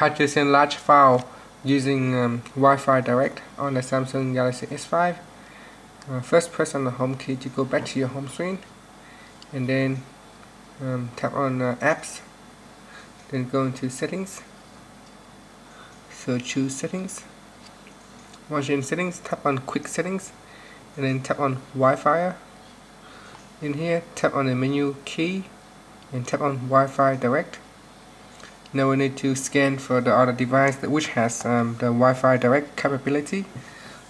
how to send large file using um, Wi-Fi direct on the Samsung Galaxy S5 uh, first press on the home key to go back to your home screen and then um, tap on uh, apps then go into settings. So choose settings. Once you're in settings tap on quick settings and then tap on Wi-Fi. In here tap on the menu key and tap on Wi-Fi direct now we need to scan for the other device that which has um, the Wi-Fi direct capability.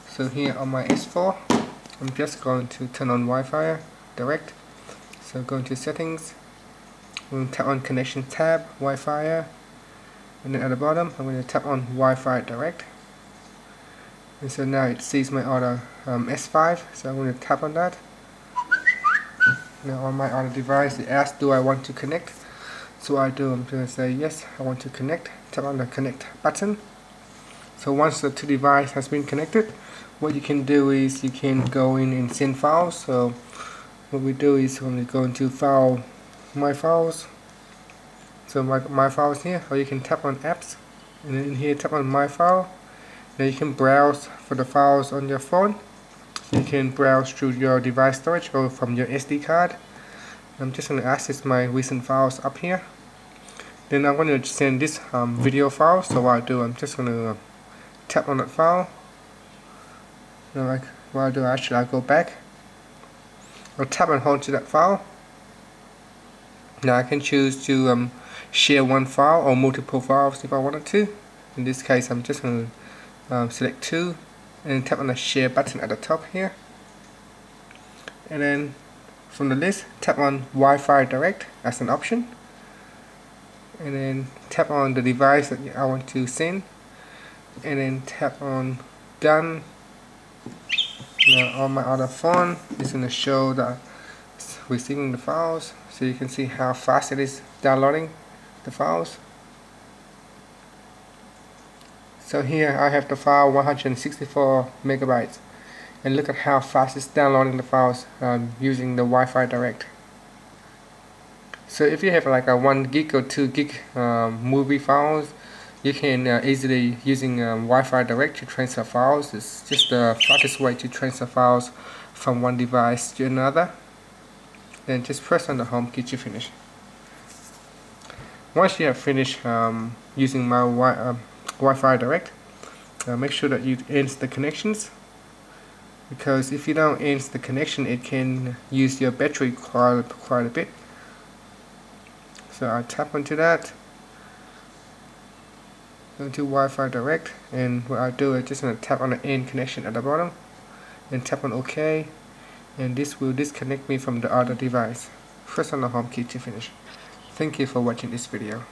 So here on my S4 I'm just going to turn on Wi-Fi direct. So go into settings we'll tap on connection tab Wi-Fi and then at the bottom I'm going to tap on Wi-Fi direct. And so now it sees my other um, S5 so I'm going to tap on that. Now on my other device it asks do I want to connect so I do I'm going to say yes I want to connect. Tap on the connect button. So once the two device has been connected what you can do is you can go in and send files. So what we do is when we go into file my files. So my, my files here or you can tap on apps and then here tap on my file. Now you can browse for the files on your phone. You can browse through your device storage or from your SD card I'm just going to access my recent files up here. Then I'm going to send this um, video file. So what I do I'm just going to tap on that file. Now like what I do actually I go back. I'll tap and hold to that file. Now I can choose to um, share one file or multiple files if I wanted to. In this case I'm just going to um, select two and tap on the share button at the top here. And then from the list tap on Wi-Fi direct as an option. And then tap on the device that I want to send. And then tap on done. Now on my other phone it's going to show that it's receiving the files. So you can see how fast it is downloading the files. So here I have the file 164 megabytes and look at how fast it's downloading the files um, using the Wi-Fi direct. So if you have like a 1 gig or 2 gig um, movie files you can uh, easily using um, Wi-Fi direct to transfer files. It's just the fastest way to transfer files from one device to another. Then just press on the home key to finish. Once you have finished um, using my wi uh, Wi-Fi direct uh, make sure that you end the connections because if you don't end the connection it can use your battery quite, quite a bit. So I tap onto that. Go to Wi-Fi direct and what I do is just going to tap on the end connection at the bottom and tap on OK. And this will disconnect me from the other device. Press on the home key to finish. Thank you for watching this video